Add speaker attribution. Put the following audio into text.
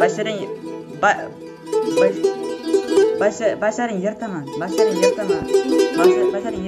Speaker 1: basharing basharing yirtaman. Basharing yirtaman. Basharing